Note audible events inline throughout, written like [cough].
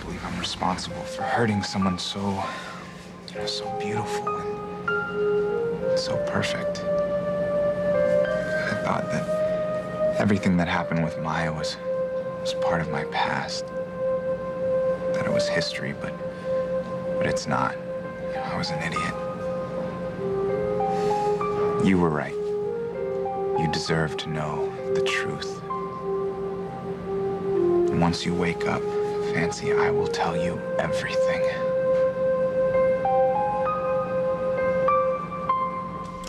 believe I'm responsible for hurting someone so, you know, so beautiful and so perfect. I thought that everything that happened with Maya was, was part of my past. That it was history, but, but it's not. I was an idiot. You were right. You deserve to know the truth. And once you wake up, Fancy, I will tell you everything.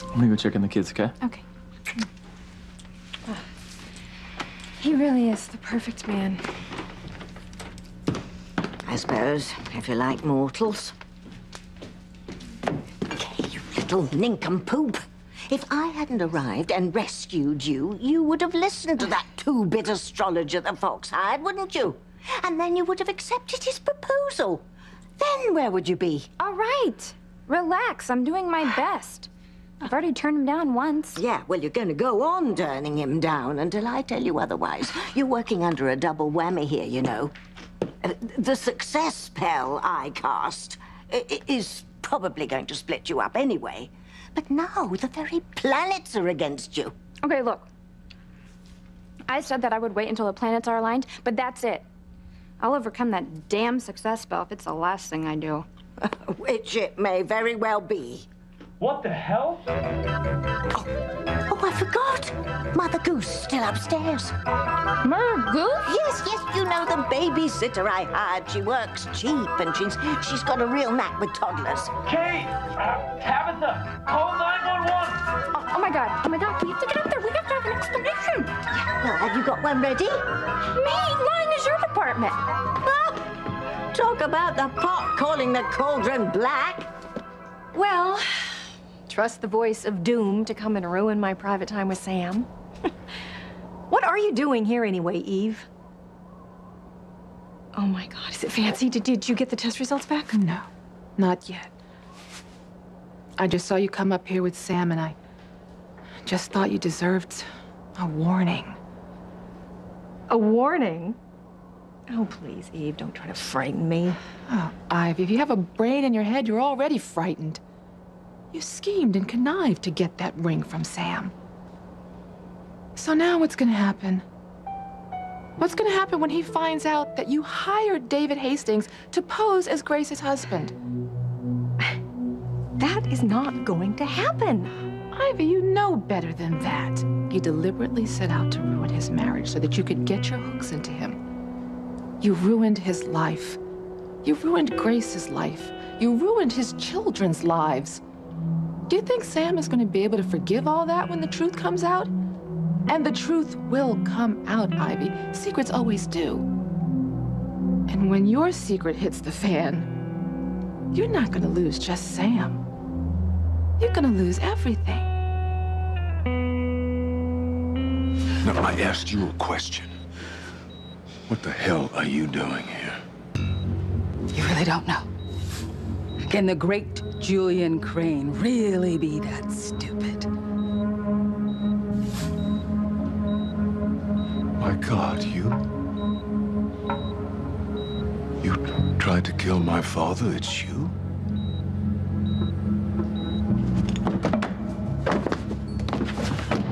I'm gonna go check on the kids, okay? Okay. He really is the perfect man. I suppose, if you like mortals. Okay, you little nincompoop. If I hadn't arrived and rescued you, you would have listened to that two-bit astrologer the fox hired, wouldn't you? And then you would have accepted his proposal. Then where would you be? All right. Relax. I'm doing my [sighs] best. I've already turned him down once. Yeah, well, you're going to go on turning him down until I tell you otherwise. You're working under a double whammy here, you know. Uh, the success spell I cast is probably going to split you up anyway. But now the very planets are against you. Okay, look. I said that I would wait until the planets are aligned, but that's it. I'll overcome that damn success spell if it's the last thing I do. [laughs] Which it may very well be. What the hell? Oh, I forgot. Mother Goose still upstairs. Mother Goose? Yes, yes, you know the babysitter I hired. She works cheap and she's she's got a real knack with toddlers. Kate! Uh, Tabitha! Call 911! Oh, oh my god. Oh my god. We have to get up there. We have to have an explanation. Well, have you got one ready? Me? Mine is your department. Ah, talk about the pot calling the cauldron black. Well, trust the voice of doom to come and ruin my private time with Sam. [laughs] what are you doing here anyway, Eve? Oh my god, is it fancy? Did, did you get the test results back? No, not yet. I just saw you come up here with Sam, and I just thought you deserved a warning. A warning? Oh, please, Eve, don't try to frighten me. Oh, Ivy, if you have a brain in your head, you're already frightened. You schemed and connived to get that ring from Sam. So now what's gonna happen? What's gonna happen when he finds out that you hired David Hastings to pose as Grace's husband? [sighs] That is not going to happen. Ivy, you know better than that. You deliberately set out to ruin his marriage so that you could get your hooks into him. You ruined his life. You ruined Grace's life. You ruined his children's lives. Do you think Sam is going to be able to forgive all that when the truth comes out? And the truth will come out, Ivy. Secrets always do. And when your secret hits the fan, you're not going to lose just Sam. You're going to lose everything. Now, I asked you a question. What the hell are you doing here? You really don't know. Can the great Julian Crane really be that stupid? My God, you... You tried to kill my father? It's you?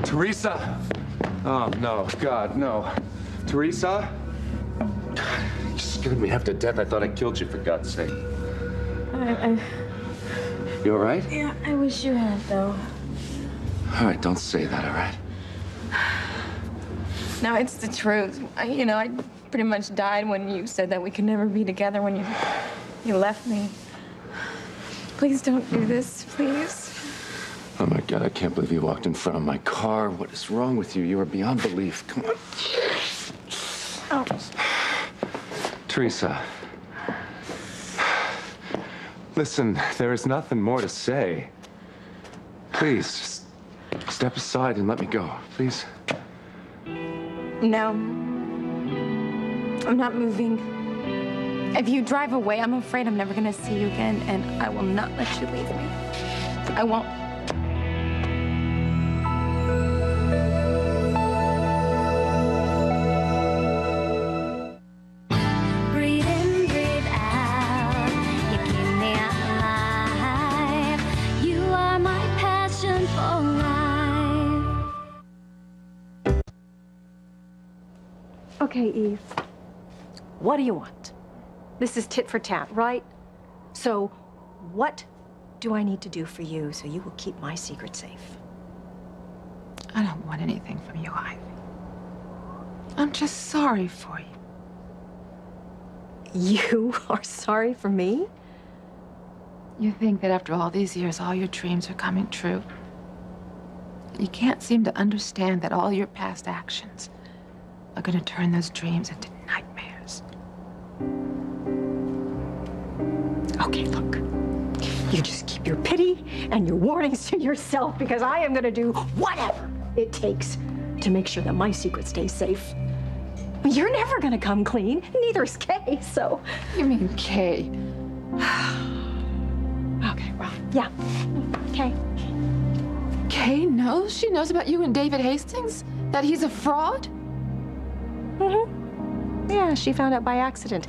Teresa! Oh, no, God, no. Teresa? You scared me half to death. I thought I killed you, for God's sake. I, I, You all right? yeah, I wish you had, though. All right, don't say that, all right? No, it's the truth. I, you know, I pretty much died when you said that we could never be together when you you left me. Please don't do this, please. Oh, my God, I can't believe you walked in front of my car. What is wrong with you? You are beyond belief. Come on. Oh. Teresa. Listen, there is nothing more to say. Please, just step aside and let me go, please. No. I'm not moving. If you drive away, I'm afraid I'm never gonna see you again, and I will not let you leave me. I won't. Eve. What do you want? This is tit for tat, right? So, what do I need to do for you so you will keep my secret safe? I don't want anything from you, Ivy. I'm just sorry for you. You are sorry for me? You think that after all these years, all your dreams are coming true? You can't seem to understand that all your past actions are going to turn those dreams into nightmares. Okay, look. You just keep your pity and your warnings to yourself because I am going to do whatever it takes to make sure that my secret stays safe. You're never going to come clean. Neither's Kay, so. You mean Kay? [sighs] okay, well, yeah. Kay. Kay knows? She knows about you and David Hastings? That he's a fraud? Mm-hmm. Yeah, she found out by accident.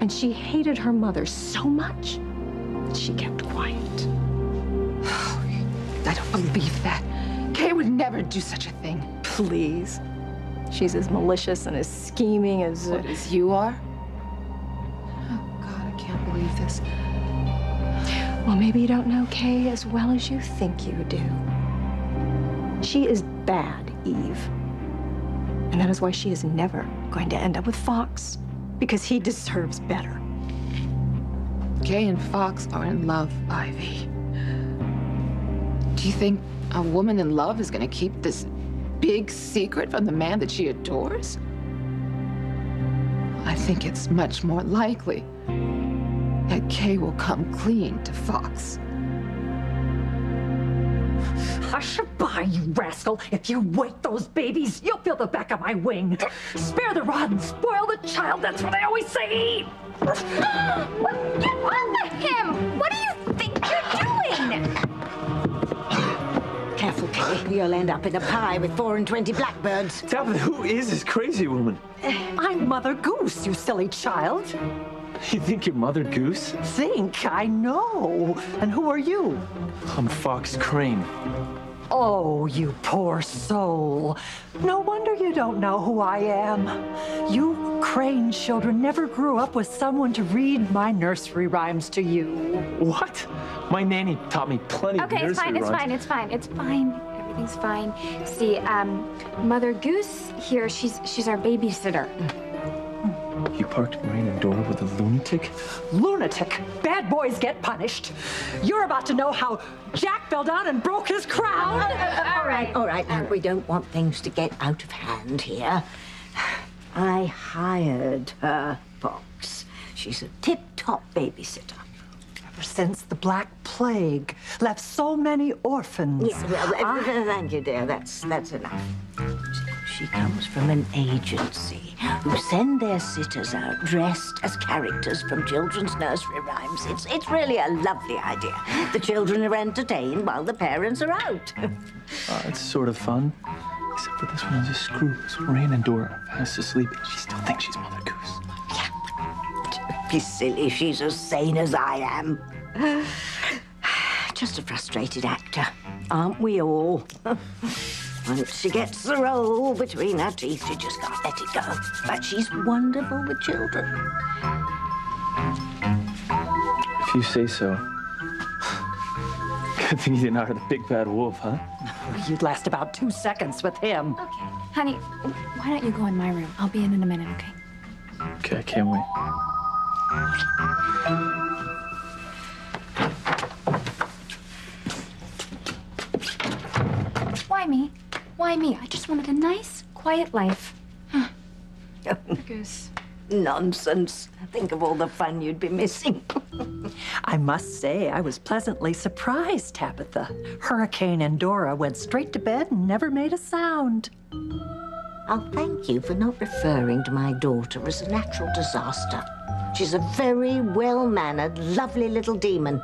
And she hated her mother so much that she kept quiet. [sighs] I don't believe that. Kay would never do such a thing. Please. She's as malicious and as scheming as. What, as you are? Oh, God, I can't believe this. Well, maybe you don't know Kay as well as you think you do. She is bad, Eve. And that is why she is never going to end up with Fox, because he deserves better. Kay and Fox are in love, Ivy. Do you think a woman in love is going to keep this big secret from the man that she adores? I think it's much more likely that Kay will come clean to Fox. Hush by, you rascal. If you wake those babies, you'll feel the back of my wing. Spare the rod and spoil the child. That's what I always say. Get off of him! What do you think you're doing? Careful, Kay. You'll end up in a pie with four and twenty blackbirds. Tabitha, who is this crazy woman? Eh, I'm Mother Goose, you silly child. You think you're Mother Goose? Think, I know. And who are you? I'm Fox Crane. Oh, you poor soul. No wonder you don't know who I am. You Crane children never grew up with someone to read my nursery rhymes to you. What? My nanny taught me plenty Okay, of it's nursery fine, it's fine, it's fine, it's fine. Everything's fine. See, um, Mother Goose here, she's she's our babysitter. You parked Maria and Endora with a lunatic? Lunatic. Bad boys get punished. You're about to know how Jack fell down and broke his crown. all right, all right. Now, we don't want things to get out of hand here. I hired her, Fox. She's a tip-top babysitter. Ever since the Black Plague left so many orphans. Yes, well, uh, uh, thank you, dear. That's that's enough. She comes from an agency who send their sitters out dressed as characters from children's nursery rhymes. It's it's really a lovely idea. The children are entertained while the parents are out. Uh, it's sort of fun. Except for this one is a screw. Maria and Endora are fast asleep, she still thinks she's Mother Goose. Yeah. Be silly. She's as sane as I am. [sighs] Just a frustrated actor, aren't we all? [laughs] Once she gets the role between her teeth, she just can't let it go. But she's wonderful with children. If you say so. [laughs] Good thing you didn't hire the big bad wolf, huh? [laughs] You'd last about two seconds with him. Okay, honey, why don't you go in my room? I'll be in in a minute, okay? Okay, I can't wait. Why me? Why me? I just wanted a nice, quiet life. Huh. Goose. Nonsense. Think of all the fun you'd be missing. [laughs] I must say, I was pleasantly surprised, Tabitha. Hurricane and Dora went straight to bed and never made a sound. I'll thank you for not referring to my daughter as a natural disaster. She's a very well-mannered, lovely little demon.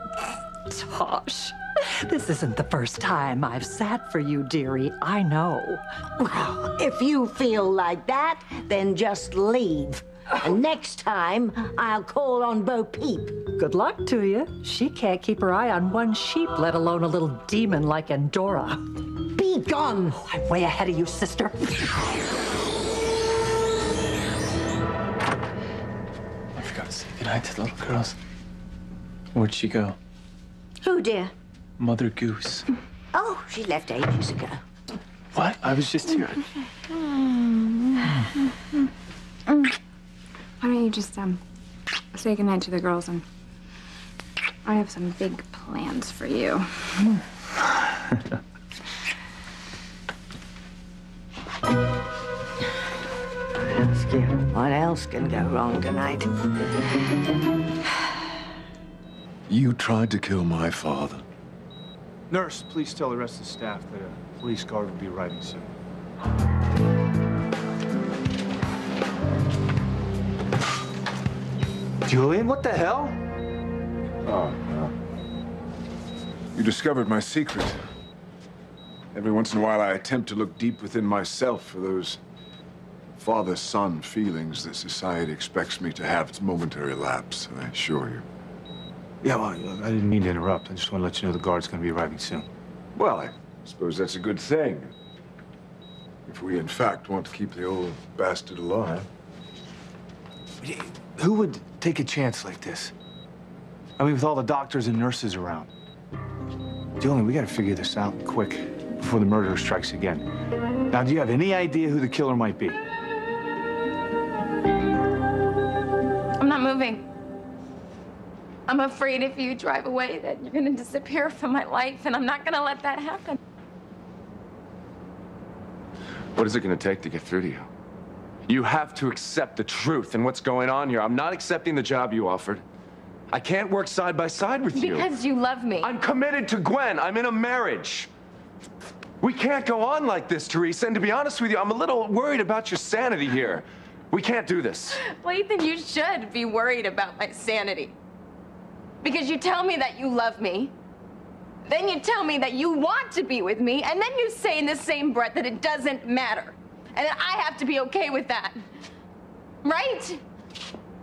Tosh, [laughs] This isn't the first time I've sat for you, dearie. I know. Well, if you feel like that, then just leave. And [sighs] next time, I'll call on Bo Peep. Good luck to you. She can't keep her eye on one sheep, let alone a little demon like Endora. Be gone! Oh, I'm way ahead of you, sister. I forgot to say goodnight to the little girls. Where'd she go? Who, dear? Mother Goose. Oh, she left ages ago. What? I was just here. Why don't you just um say goodnight to the girls and I have some big plans for you. Ask you, what else can go wrong tonight? You tried to kill my father. Nurse, please tell the rest of the staff that a police guard will be arriving soon. Julian, what the hell? Oh, no. You discovered my secret. Every once in a while, I attempt to look deep within myself for those father-son feelings that society expects me to have its momentary lapse, I assure you. Yeah, well, I didn't mean to interrupt. I just want to let you know the guard's going to be arriving soon. Well, I suppose that's a good thing. If we, in fact, want to keep the old bastard alive. Who would take a chance like this? I mean, with all the doctors and nurses around. Julian, we got to figure this out quick before the murderer strikes again. Now, do you have any idea who the killer might be? I'm not moving. I'm afraid if you drive away that you're gonna disappear from my life, and I'm not gonna let that happen. What is it going to take to get through to you? You have to accept the truth and what's going on here. I'm not accepting the job you offered. I can't work side by side with you. Because you love me. I'm committed to Gwen. I'm in a marriage. We can't go on like this, Teresa. And to be honest with you, I'm a little worried about your sanity here. We can't do this. Well, Ethan, you should be worried about my sanity. Because you tell me that you love me, then you tell me that you want to be with me, and then you say in the same breath that it doesn't matter. And that I have to be okay with that. Right?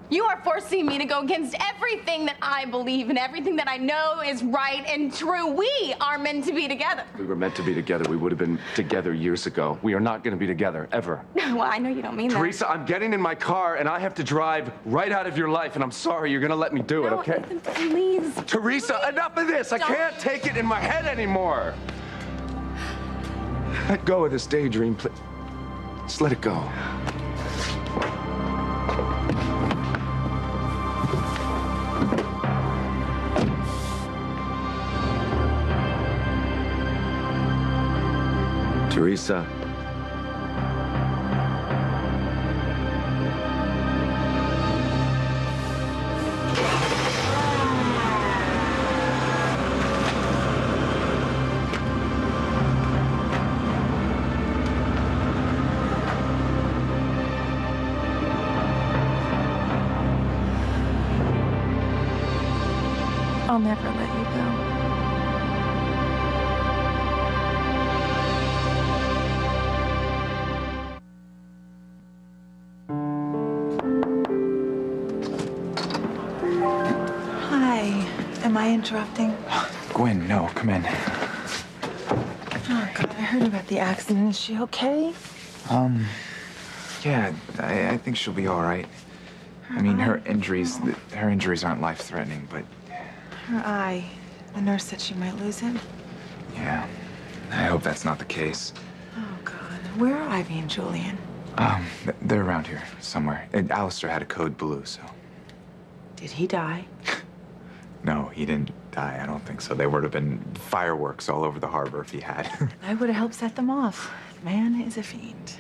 You are forcing me to go against everything that I believe and everything that I know is right and true. We are meant to be together. We were meant to be together. We would have been together years ago. We are not going to be together, ever. [laughs] well, I know you don't mean that. Teresa, I'm getting in my car and I have to drive right out of your life, and I'm sorry. You're going to let me do it, okay? Ethan, please. Teresa, enough of this. I Don't. can't take it in my head anymore. Let go of this daydream, please. Just let it go. Teresa. I'll never interrupting? Gwen, no, come in. Oh, God, I heard about the accident. Is she okay? Um, yeah, I, I think she'll be all right. I mean, her injuries, her injuries aren't life-threatening, but Her eye. The nurse said she might lose it. yeah, I hope that's not the case. Oh, God. Where are Ivy and Julian? Um, they're around here somewhere. And Alistair had a code blue, so Did he die? [laughs] no, he didn't die. I don't think so. There would have been fireworks all over the harbor if he had. [laughs] I would have helped set them off. Man is a fiend.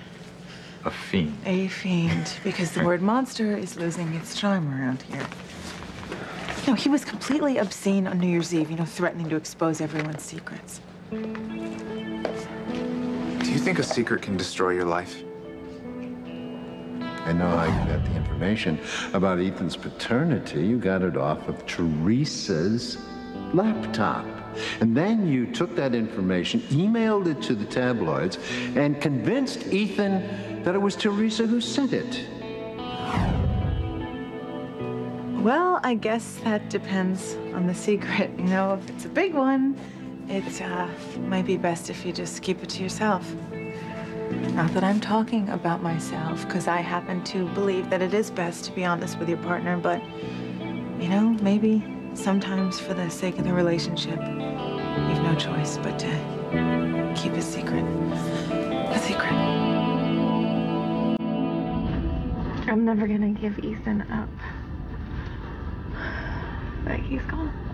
a fiend. A fiend. Because the [laughs] word monster is losing its charm around here. No, he was completely obscene on New Year's Eve, you know, threatening to expose everyone's secrets. Do you think a secret can destroy your life? I know you got the information about Ethan's paternity. You got it off of Teresa's laptop. And then you took that information, emailed it to the tabloids, and convinced Ethan that it was Teresa who sent it. Well, I guess that depends on the secret. You know, if it's a big one, it uh, might be best if you just keep it to yourself. Not that I'm talking about myself, because I happen to believe that it is best to be honest with your partner, but you know, maybe sometimes for the sake of the relationship, you've no choice but to keep a secret. A secret. I'm never gonna give Ethan up. But he's gone.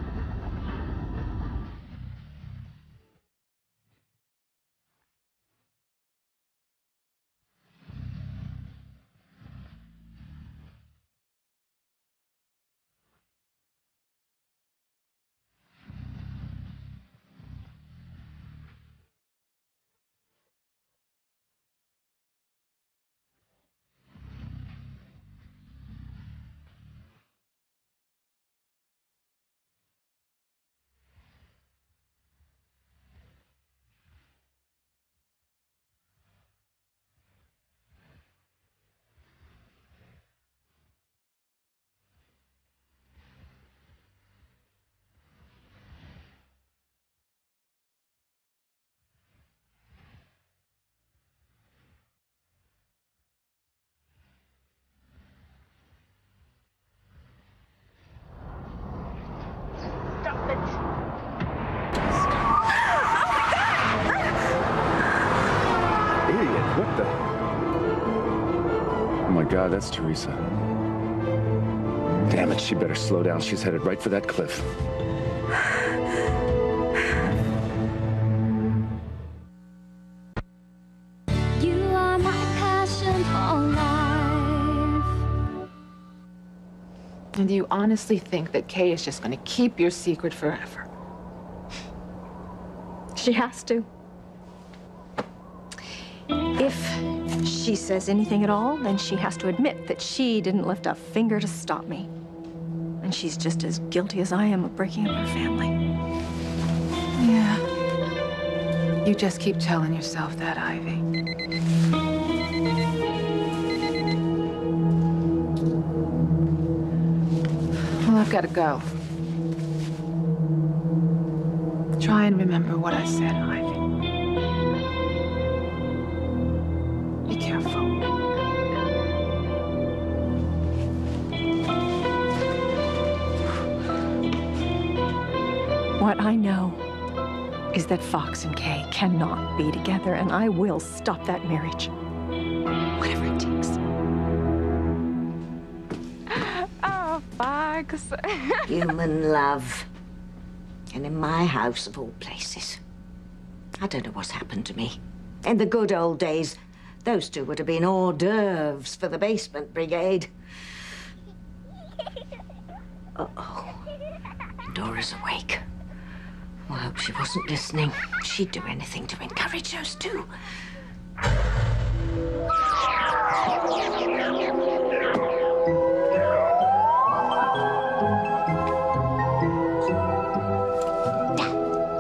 God, that's Teresa. Damn it, she better slow down. She's headed right for that cliff. You are my passion for life. And do you honestly think that Kay is just going to keep your secret forever? She has to. If she says anything at all, then she has to admit that she didn't lift a finger to stop me. And she's just as guilty as I am of breaking up her family. Yeah. You just keep telling yourself that, Ivy. Well, I've got to go. Try and remember what I said, Ivy. What I know is that Fox and Kay cannot be together, and I will stop that marriage. Whatever it takes. [laughs] Oh, Fox. [laughs] Human love. And in my house, of all places. I don't know what's happened to me. In the good old days, those two would have been hors d'oeuvres for the basement brigade. Uh-oh. Dora's awake. I hope she wasn't listening. She'd do anything to encourage those two.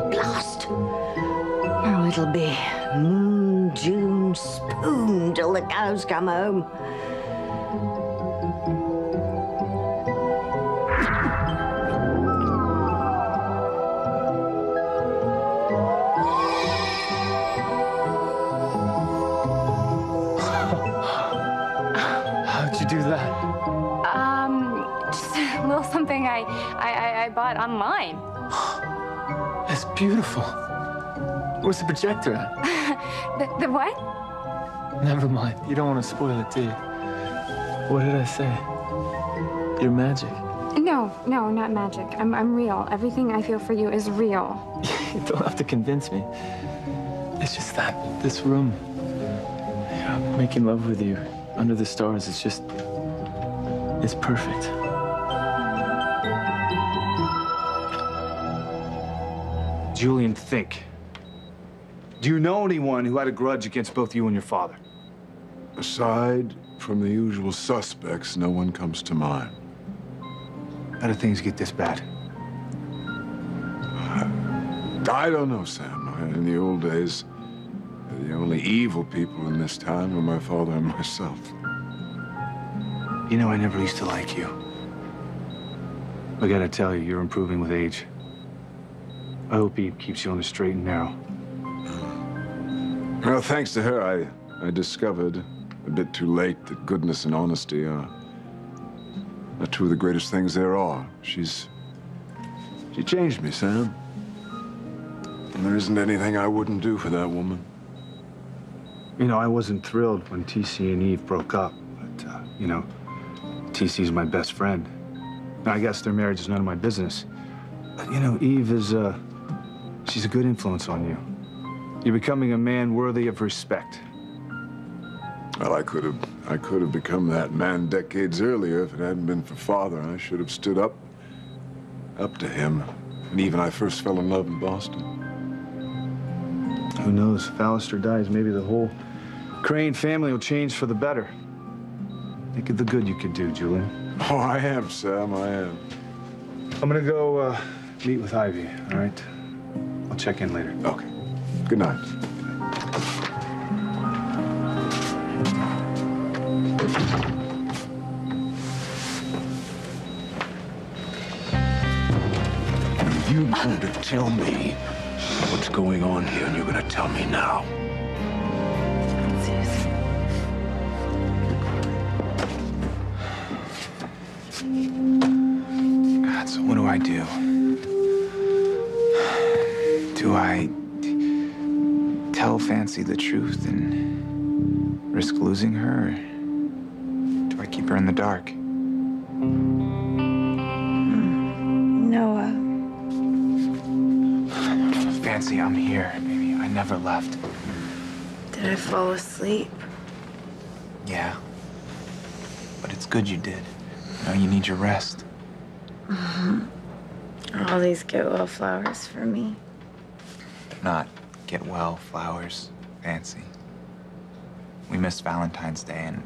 Blast. Oh, it'll be moon, June, spoon till the cows come home. I, I, I, I bought online. [gasps] That's beautiful. Where's the projector at? [laughs] the, the what? Never mind. You don't want to spoil it, do you? What did I say? You're magic. No, no, not magic. I'm, I'm real. Everything I feel for you is real. [laughs] You don't have to convince me. It's just that this room, you know, making love with you under the stars, it's just, it's perfect. Julian, think. Do you know anyone who had a grudge against both you and your father? Aside from the usual suspects, no one comes to mind. How did things get this bad? I don't know, Sam. In the old days, the only evil people in this town were my father and myself. You know, I never used to like you. I gotta tell you, you're improving with age. I hope Eve keeps you on the straight and narrow. Well, thanks to her, I, I discovered a bit too late that goodness and honesty are are two of the greatest things there are. She's. She changed me, Sam. And there isn't anything I wouldn't do for that woman. You know, I wasn't thrilled when TC and Eve broke up, but, uh, you know, TC's my best friend. I guess their marriage is none of my business. But, you know, Eve is, uh, she's a good influence on you. You're becoming a man worthy of respect. Well, I could have, I could have become that man decades earlier if it hadn't been for father. I should have stood up, up to him. And even I first fell in love in Boston. Who knows? If Alistair dies, maybe the whole Crane family will change for the better. Think of the good you could do, Julian. Oh, I am, Sam, I am. I'm gonna go uh, meet with Ivy, all right? I'll check in later. Okay. Good night. You're going to tell me what's going on here, and you're going to tell me now. God, so what do I do? Do Fancy the truth and risk losing her? Or do I keep her in the dark? Noah. Fancy, I'm here, baby. I never left. Did I fall asleep? Yeah. But it's good you did. Now you need your rest. Mm-hmm. All these get well flowers for me. Not get well, flowers, Fancy. We missed Valentine's Day, and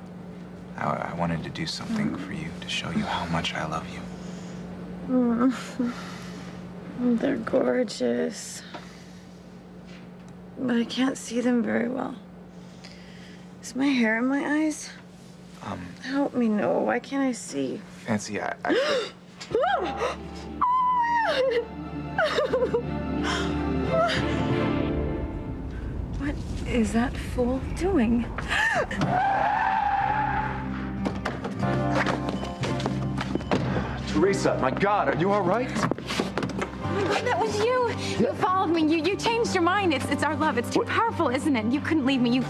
I, I wanted to do something for you to show you how much I love you. Mm. [laughs] They're gorgeous. But I can't see them very well. Is my hair in my eyes? Um, Help me, Noah. Why can't I see? Fancy, I, I [gasps] What [laughs] is that fool doing? Teresa, my God, are you all right? Oh my God, that was you. You followed me. You you changed your mind. It's it's our love. It's too powerful, isn't it? You couldn't leave me. You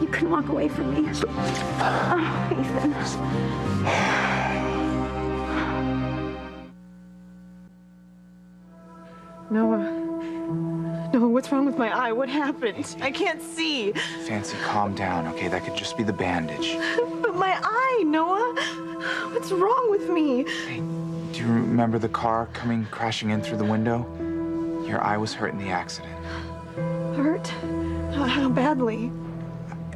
you couldn't walk away from me. Oh, Ethan. Wrong with my eye? What happened? I can't see. Fancy, calm down, okay? That could just be the bandage. But [laughs] my eye, Noah. What's wrong with me? Do you remember the car coming crashing in through the window? Your eye was hurt in the accident. Hurt? How badly?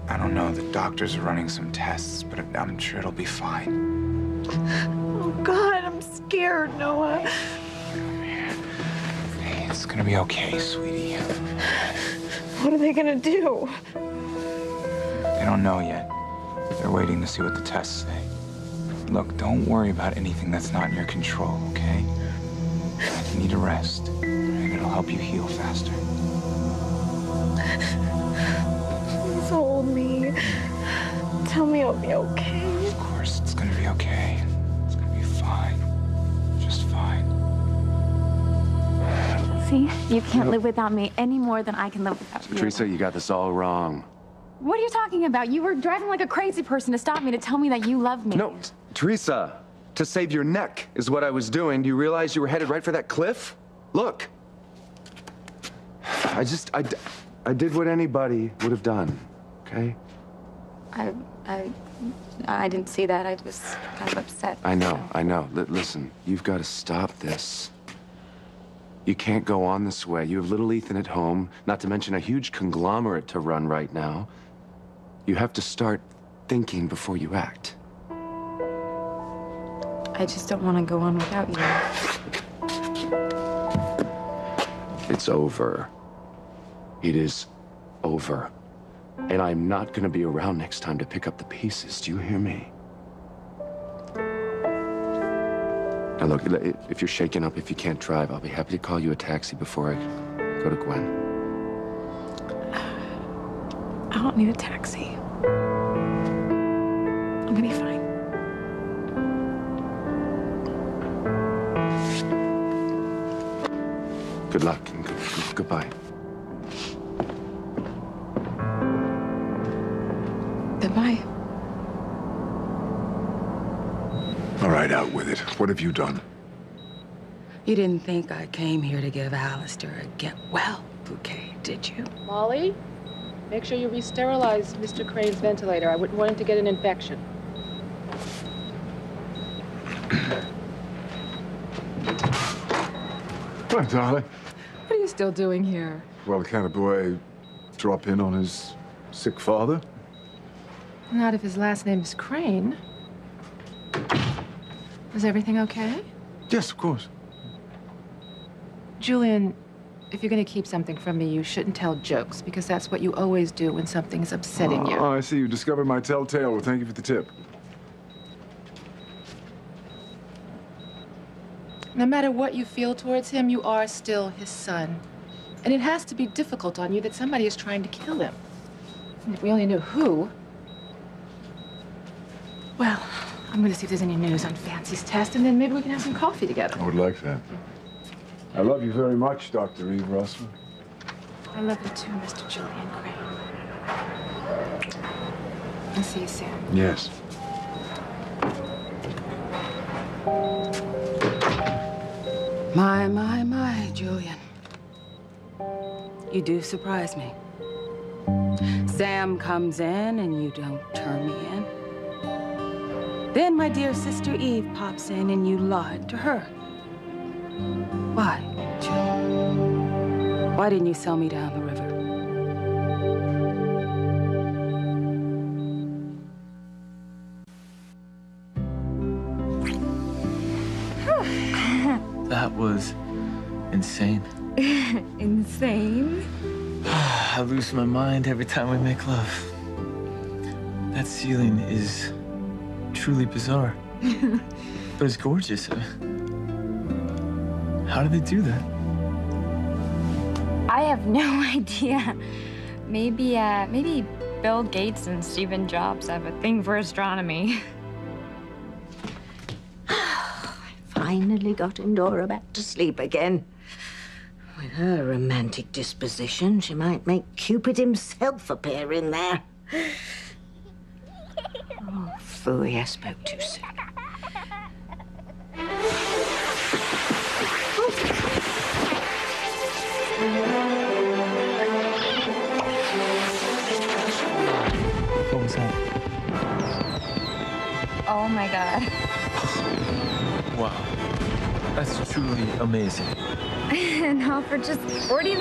I don't know. The doctors are running some tests, but I'm sure it'll be fine. Oh, God, I'm scared, Noah. It's gonna be okay, sweetie. What are they gonna do? They don't know yet. They're waiting to see what the tests say. Look, don't worry about anything that's not in your control, okay? You need a rest, and it'll help you heal faster. Please hold me. Tell me I'll be okay. Of course, it's gonna be okay. See, you can't live without me any more than I can live without you. Teresa, you got this all wrong. What are you talking about? You were driving like a crazy person to stop me to tell me that you love me. No, Teresa, to save your neck is what I was doing. Do you realize you were headed right for that cliff? Look. I just, I, I did what anybody would have done, okay? I, I, I didn't see that. I was kind of upset. I know, I know. Li- listen, you've got to stop this. You can't go on this way. You have little Ethan at home, not to mention a huge conglomerate to run right now. You have to start thinking before you act. I just don't want to go on without you. It's over. It is over. And I'm not gonna be around next time to pick up the pieces. Do you hear me? Now, look, if you're shaken up, if you can't drive, I'll be happy to call you a taxi before I go to Gwen. I don't need a taxi. I'm gonna be fine. Good luck and good, good, goodbye. Goodbye. Right, out with it. What have you done? You didn't think I came here to give Alistair a get well bouquet, did you? Molly, make sure you re-sterilize Mr. Crane's ventilator. I wouldn't want him to get an infection. Well, darling. What are you still doing here? Well, can a boy drop in on his sick father? Not if his last name is Crane. Is everything okay? Yes, of course. Julian, if you're going to keep something from me, you shouldn't tell jokes, because that's what you always do when something's upsetting you. Oh, I see. You discovered my telltale. Well, thank you for the tip. No matter what you feel towards him, you are still his son. And it has to be difficult on you that somebody is trying to kill him. And if we only knew who. Well, I'm going to see if there's any news on Fancy's test, and then maybe we can have some coffee together. I would like that. I love you very much, Dr. Eve Russell. I love you too, Mr. Julian Crane. I'll see you soon. Yes. My, my, my, Julian. You do surprise me. Sam comes in and you don't turn me in. Then my dear sister Eve pops in and you lied to her. Why? Why didn't you sell me down the river? [sighs] That was insane. [laughs] Insane? [sighs] I lose my mind every time we make love. That ceiling is truly bizarre, [laughs] but it's gorgeous. How do they do that? I have no [laughs] idea. Maybe, uh, maybe Bill Gates and Stephen Jobs have a thing for astronomy. [sighs] [sighs] I finally got Endora back to sleep again. With her romantic disposition, she might make Cupid himself appear in there. [laughs] Oh, phooey, I spoke too soon. What was that? Oh my god. Wow. That's truly amazing. and all for just $49.99.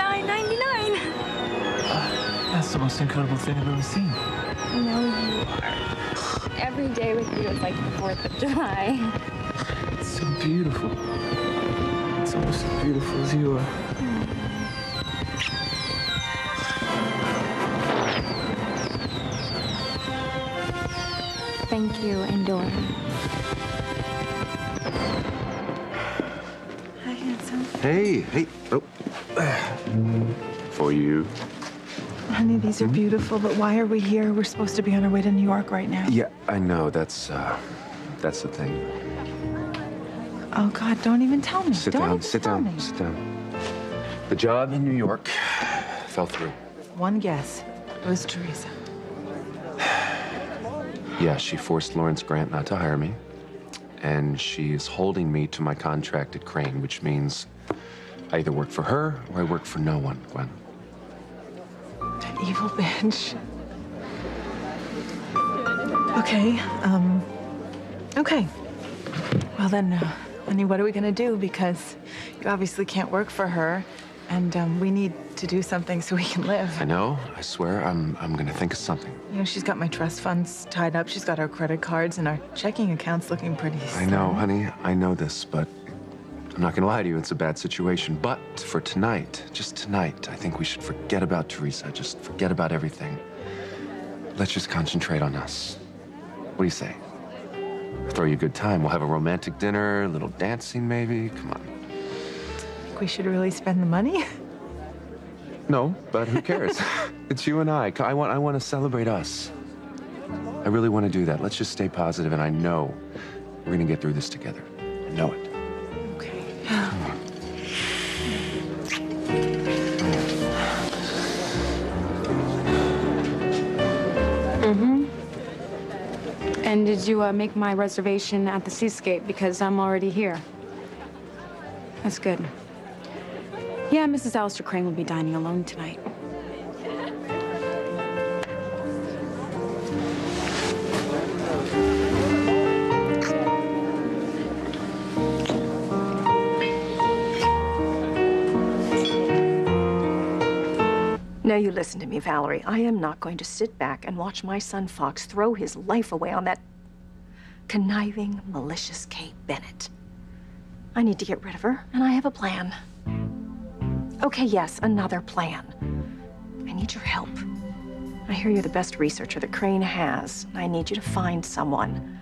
Ah, that's the most incredible thing I've ever seen. No, you are. Every day with you is like the 4th of July. It's so beautiful. It's almost as beautiful as you are. Thank you, Endora. Hi, handsome. Hey, hey. Oh. For you. These are beautiful, but why are we here? We're supposed to be on our way to New York right now. Yeah, I know. That's, uh, that's the thing. Oh, God, don't even tell me. Sit don't down, sit down, me. sit down. The job in New York fell through. One guess. It was Teresa. Yeah, she forced Lawrence Grant not to hire me. And she is holding me to my contract at Crane, which means I either work for her or I work for no one, Gwen. Evil bitch. Okay, um, okay. Well then, uh, honey, what are we gonna do? Because you obviously can't work for her, and um, we need to do something so we can live. I know, I swear, I'm, I'm gonna think of something. You know, she's got my trust funds tied up. She's got our credit cards and our checking accounts looking pretty. I know, honey, I know this, but I'm not gonna lie to you, it's a bad situation. But for tonight, just tonight, I think we should forget about Teresa. Just forget about everything. Let's just concentrate on us. What do you say? Throw you a good time. We'll have a romantic dinner, a little dancing maybe. Come on. Think we should really spend the money? No, but who cares? [laughs] it's you and I. I want, I want to celebrate us. I really want to do that. Let's just stay positive, and I know we're gonna get through this together. I know it. Mm-hmm. And did you uh, make my reservation at the Seascape? Because I'm already here. That's good. Yeah, Mrs. Alistair Crane will be dining alone tonight. Now you listen to me, Valerie. I am not going to sit back and watch my son Fox throw his life away on that conniving, malicious Kay Bennett. I need to get rid of her, and I have a plan. Okay, yes, another plan. I need your help. I hear you're the best researcher that Crane has. I need you to find someone.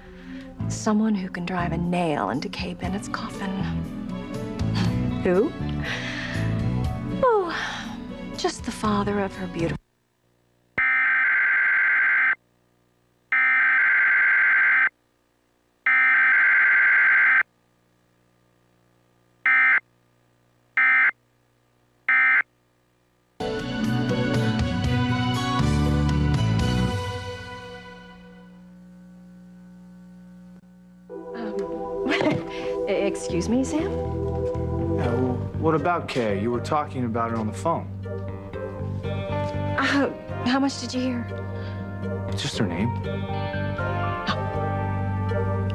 Someone who can drive a nail into Kay Bennett's coffin. [laughs] who? Oh, just the father of her beautiful. Um, [laughs] excuse me, Sam? Yeah, well, what about Kay? You were talking about her on the phone. Uh, how much did you hear? It's Just her name. [gasps]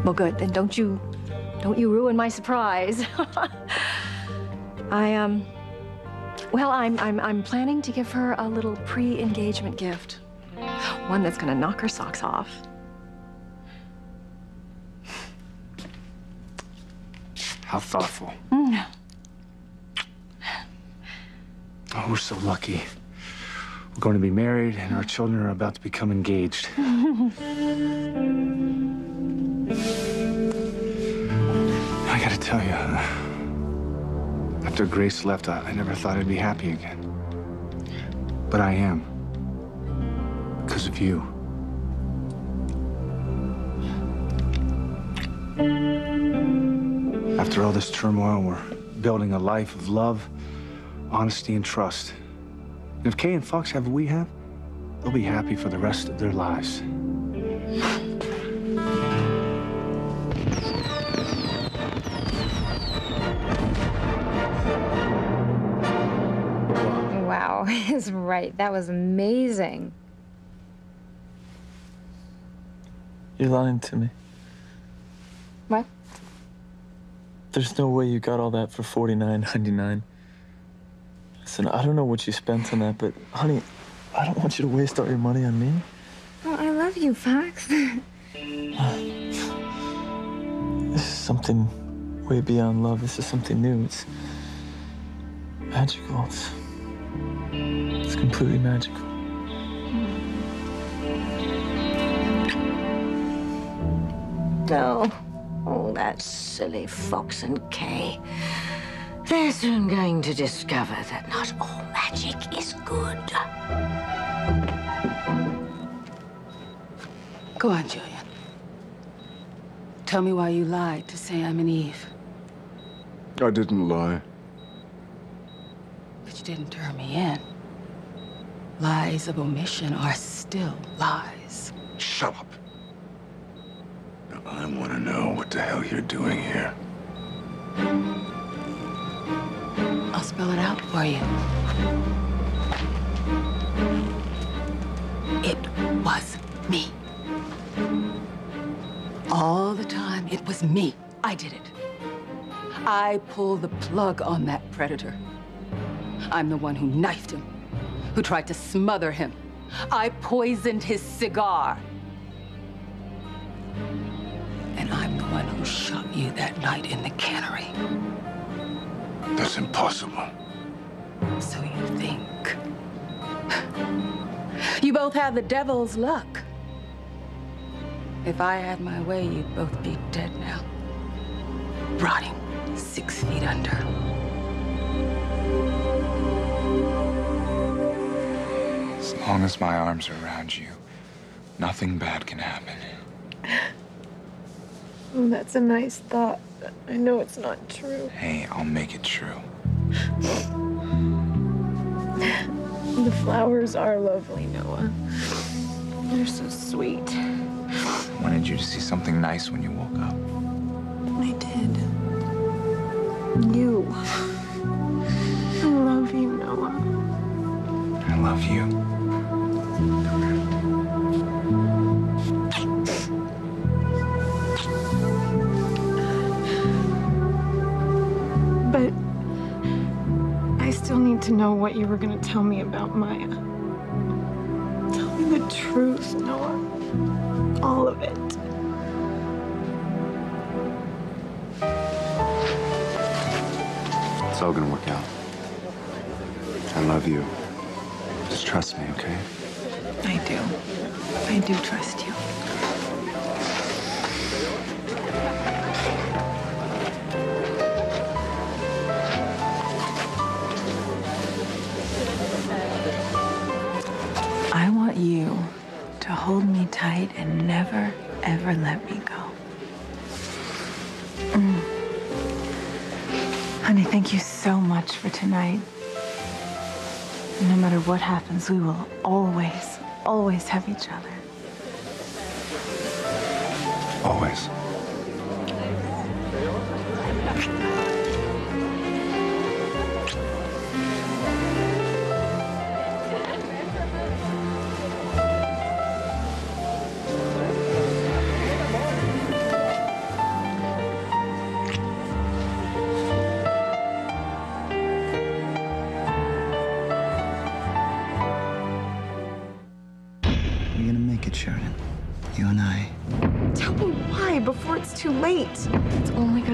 Well, good. Then don't you, don't you ruin my surprise. [laughs] I um, well, I'm I'm I'm planning to give her a little pre-engagement gift, one that's gonna knock her socks off. How thoughtful. Mm. Oh, we're so lucky. We're going to be married, and our children are about to become engaged. [laughs] I gotta tell you, after Grace left, I, I never thought I'd be happy again. But I am. Because of you. After all this turmoil, we're building a life of love, honesty, and trust. And if Kay and Fox have what we have, they'll be happy for the rest of their lives. Wow, [laughs] he's right. That was amazing. You're lying to me. What? There's no way you got all that for $49.99. Listen, I don't know what you spent on that, but honey, I don't want you to waste all your money on me. Oh, I love you, Fox. [laughs] This is something way beyond love. This is something new. It's magical. It's, it's completely magical. No. Oh, that silly Fox and Kay. They're soon going to discover that not all magic is good. Go on, Julian. Tell me why you lied to Sam and Eve. I didn't lie. But you didn't turn me in. Lies of omission are still lies. Shut up. Now, I want to know what the hell you're doing here. I'll spell it out for you. It was me. All the time, it was me. I did it. I pulled the plug on that predator. I'm the one who knifed him, who tried to smother him. I poisoned his cigar. And I'm the one who shot you that night in the cannery. That's impossible. So you think. You both have the devil's luck. If I had my way, you'd both be dead now. Rotting six feet under. As long as my arms are around you, nothing bad can happen. [laughs] Oh, that's a nice thought, but I know it's not true. Hey, I'll make it true. The flowers are lovely, Noah. They're so sweet. I wanted you to see something nice when you woke up. I did. You. I love you, Noah. I love you. To know what you were going to tell me about Maya. Tell me the truth, Noah. All of it. It's all gonna work out. I love you. Just trust me, okay? I do. I do trust you. Tight and never, ever let me go. Mm. Honey, thank you so much for tonight. No matter what happens, we will always, always have each other. Always.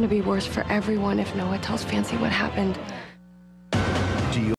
Gonna be worse for everyone if Noah tells Fancy what happened.